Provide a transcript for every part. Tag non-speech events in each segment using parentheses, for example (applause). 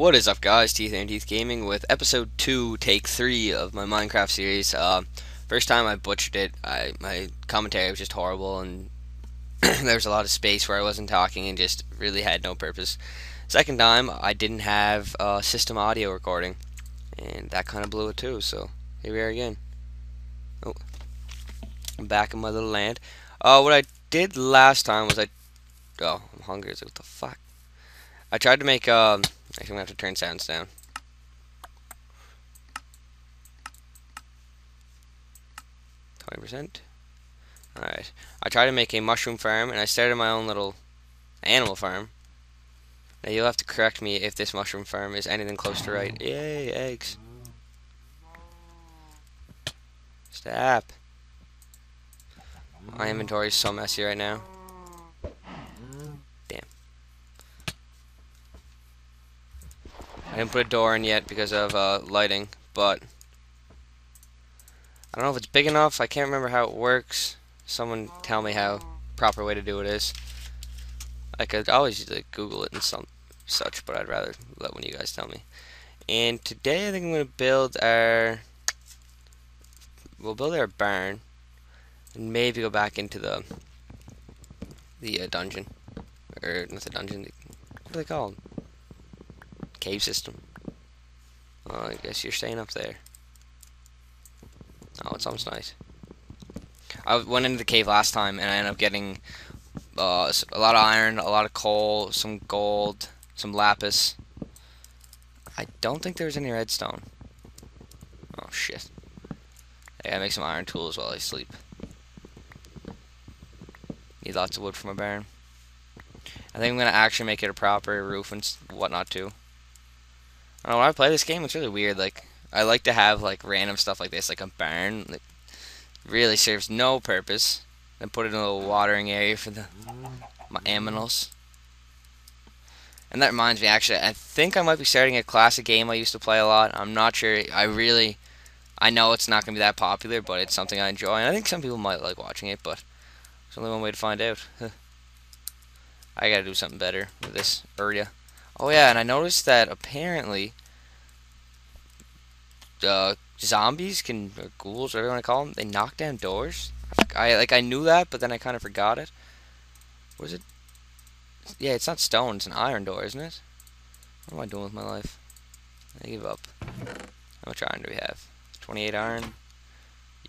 What is up guys, Teeth and Teeth Gaming with episode 2, take 3 of my Minecraft series. Uh, first time I butchered it, I, my commentary was just horrible and (clears throat) there was a lot of space where I wasn't talking and just really had no purpose. Second time, I didn't have uh, system audio recording and that kind of blew it too, so here we are again. Oh, I'm back in my little land. Uh, what I did last time was I... Oh, I'm hungry, what the fuck? I tried to make... Um, Actually, I'm gonna have to turn sounds down. Twenty percent. Alright. I tried to make a mushroom farm, and I started my own little animal farm. Now you'll have to correct me if this mushroom farm is anything close to right. Yay, eggs. Stop. My inventory is so messy right now. I didn't put a door in yet because of uh, lighting, but I don't know if it's big enough. I can't remember how it works. Someone tell me how proper way to do it is. I could always like, Google it and some such, but I'd rather let one of you guys tell me. And today I think I'm going to build our we'll build our barn and maybe go back into the the uh, dungeon or not the dungeon. What are they called? Cave system. Oh, I guess you're staying up there. Oh, it sounds nice. I went into the cave last time and I ended up getting uh, a lot of iron, a lot of coal, some gold, some lapis. I don't think there's any redstone. Oh shit. I gotta make some iron tools while I sleep. Need lots of wood for my barn. I think I'm gonna actually make it a proper roof and whatnot too. I when I play this game, it's really weird. Like, I like to have, like, random stuff like this, like a barn. That really serves no purpose. Then put it in a little watering area for the my aminals. And that reminds me, actually, I think I might be starting a classic game I used to play a lot. I'm not sure. I really, I know it's not going to be that popular, but it's something I enjoy. And I think some people might like watching it, but there's only one way to find out. (laughs) I got to do something better with this area. Oh yeah, and I noticed that apparently uh, zombies can, or ghouls, whatever you want to call them, they knock down doors. I like I knew that, but then I kind of forgot it. Was it? Yeah, it's not stone; it's an iron door, isn't it? What am I doing with my life? I give up. How much iron do we have? 28 iron.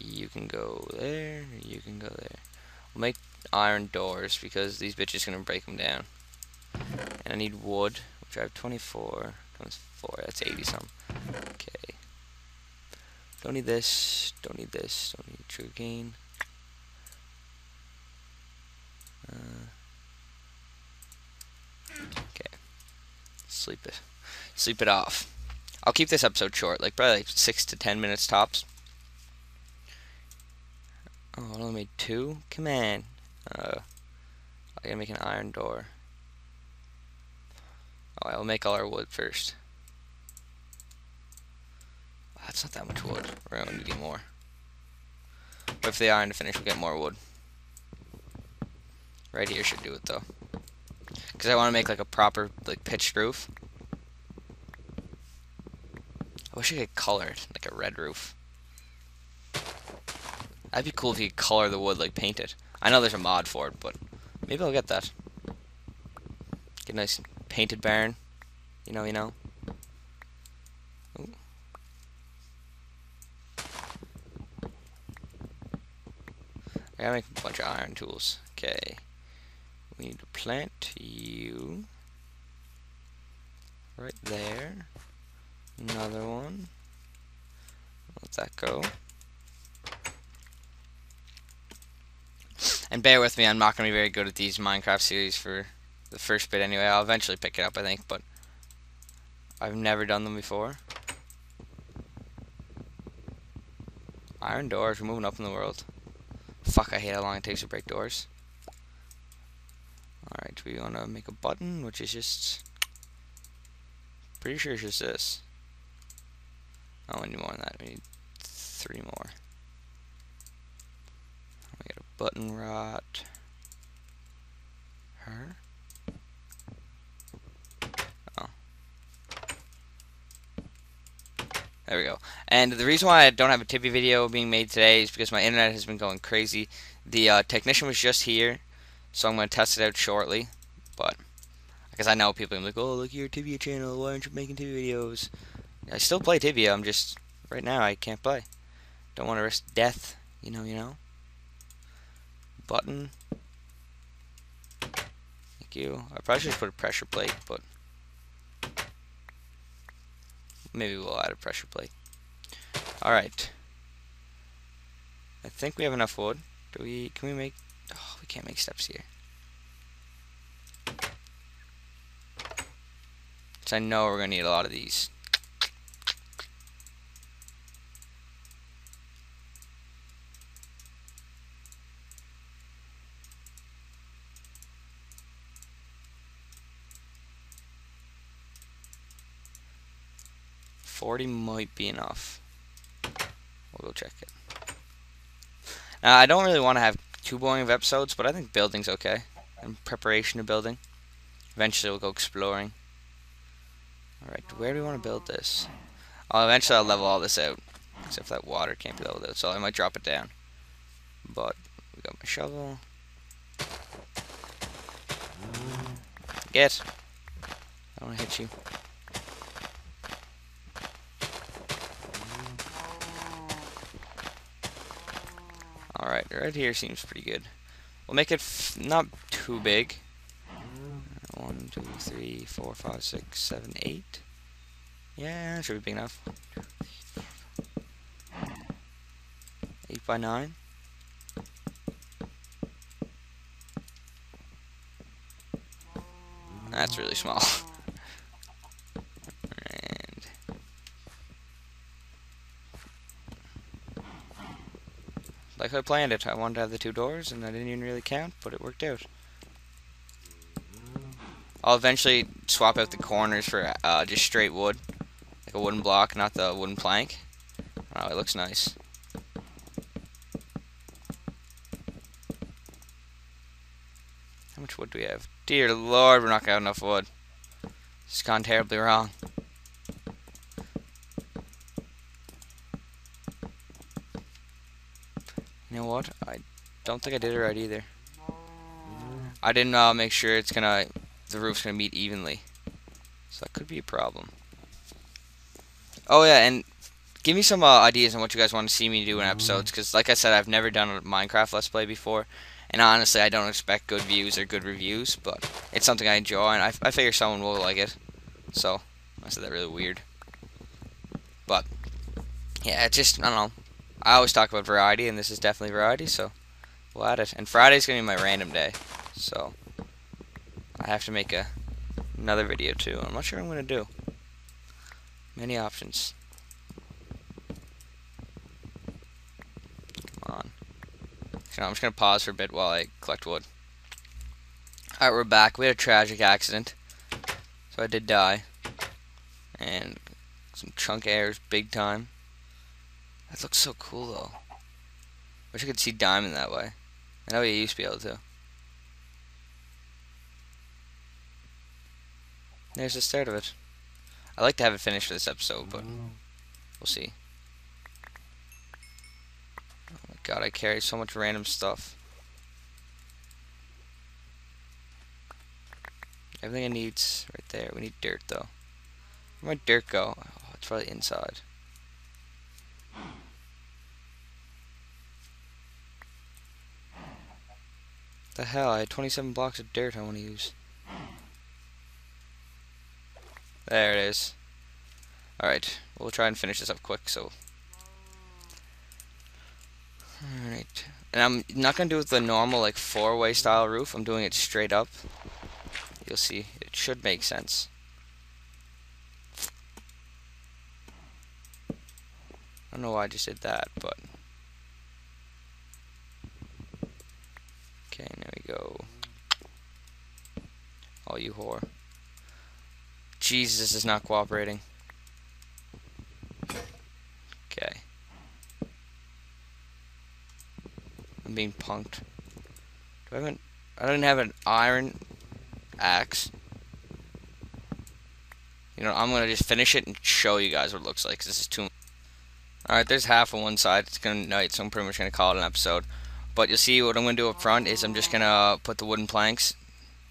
You can go there. You can go there. We'll make iron doors because these bitches gonna break them down. And I need wood. Drive 24 times 4, that's 80 some. Okay. Don't need this, don't need this, don't need true gain. Uh, okay. Sleep it. Sleep it off. I'll keep this episode short, like probably like 6 to 10 minutes tops. Oh, I only made two? Come on. Uh, I gotta make an iron door. Oh, I'll make all our wood first. That's not that much wood. We're going to get more. But if the iron to finish, we'll get more wood. Right here should do it, though. Because I want to make, like, a proper, like, pitched roof. I wish I could color it, like a red roof. That'd be cool if you could color the wood, like, paint it. I know there's a mod for it, but maybe I'll get that. Get nice painted Baron. You know, you know. Ooh. I gotta make a bunch of iron tools. Okay. We need to plant you right there. Another one. Let that go. And bear with me, I'm not going to be very good at these Minecraft series for the first bit anyway. I'll eventually pick it up, I think, but I've never done them before. Iron doors, we're moving up in the world. Fuck, I hate how long it takes to break doors. Alright, we want to make a button, which is just... Pretty sure it's just this. Oh, we need more than that. We need three more. We got a button rot. Her. There we go. And the reason why I don't have a Tibia video being made today is because my internet has been going crazy. The uh, technician was just here, so I'm going to test it out shortly. But, because I know people are like, oh, look at your Tibia channel, why aren't you making Tibia videos? I still play Tibia, I'm just, right now, I can't play. Don't want to risk death, you know, you know. Button. Thank you. I probably should put a pressure plate, but maybe we'll add a pressure plate. Alright. I think we have enough wood. Do we, can we make, oh, we can't make steps here. So I know we're going to need a lot of these. Forty might be enough. We'll go check it. Now, I don't really want to have too boring of episodes, but I think building's okay. In preparation of building. Eventually we'll go exploring. Alright, where do we want to build this? Oh, eventually I'll level all this out. Except that water can't be leveled out, so I might drop it down. But, we got my shovel. Get! I don't want to hit you. Alright, right here seems pretty good. We'll make it not too big. Uh, one, two, three, four, five, six, seven, eight. Yeah, should be big enough. Eight by nine. That's really small. (laughs) and like I planned it, I wanted to have the two doors, and I didn't even really count, but it worked out. I'll eventually swap out the corners for uh, just straight wood. Like a wooden block, not the wooden plank. Oh, it looks nice. How much wood do we have? Dear lord, we're not got enough wood. It's gone terribly wrong. You know what? I don't think I did it right either. I didn't uh, make sure it's gonna the roof's to meet evenly. So that could be a problem. Oh yeah, and give me some uh, ideas on what you guys want to see me do in episodes, because like I said, I've never done a Minecraft Let's Play before, and honestly, I don't expect good views or good reviews, but it's something I enjoy, and I, I figure someone will like it. So, I said that really weird. But, yeah, it just, I don't know. I always talk about variety, and this is definitely variety, so we'll add it. And Friday's going to be my random day, so... I have to make a another video too. I'm not sure what I'm going to do. Many options. Come on. So I'm just going to pause for a bit while I collect wood. Alright, we're back. We had a tragic accident. So I did die. And some chunk errors big time. That looks so cool though. Wish I could see diamond that way. I know you used to be able to. There's the start of it. I'd like to have it finished for this episode, but we'll see. Oh my god, I carry so much random stuff. Everything I need's right there. We need dirt, though. Where'd my dirt go? Oh, it's probably inside. The hell, I had 27 blocks of dirt I want to use. There it is. Alright, we'll try and finish this up quick, so... Alright. And I'm not going to do it the normal, like, four-way style roof. I'm doing it straight up. You'll see. It should make sense. Don't know why I just did that, but... Okay, there we go. Oh, you whore. Jesus is not cooperating. Okay. I'm being punked. Do I have an I don't have an iron axe. You know, I'm gonna just finish it and show you guys what it looks like. This is too Alright, there's half on one side. It's gonna night, so I'm pretty much gonna call it an episode. But you'll see what I'm gonna do up front is I'm just gonna put the wooden planks.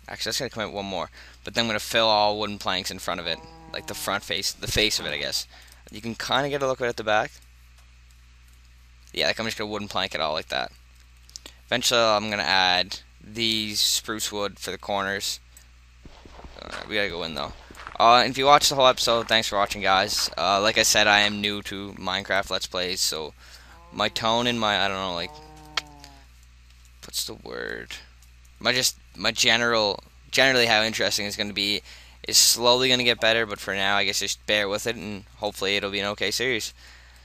Actually, that's gonna come out one more. But then I'm gonna fill all wooden planks in front of it, like the front face, the face of it, I guess. You can kind of get a look at it at the back. Yeah, like I'm just gonna wooden plank it all like that. Eventually, I'm gonna add these spruce wood for the corners. Right, we gotta go in though. Uh, if you watched the whole episode, thanks for watching, guys. Uh, like I said, I am new to Minecraft Let's Plays, so my tone and my I don't know, like, what's the word? My just my general, generally how interesting it's gonna be is slowly gonna get better. But for now, I guess just bear with it, and hopefully it'll be an okay series.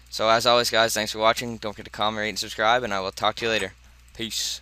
So as always, guys, thanks for watching. Don't forget to comment, rate, and subscribe, and I will talk to you later. Peace.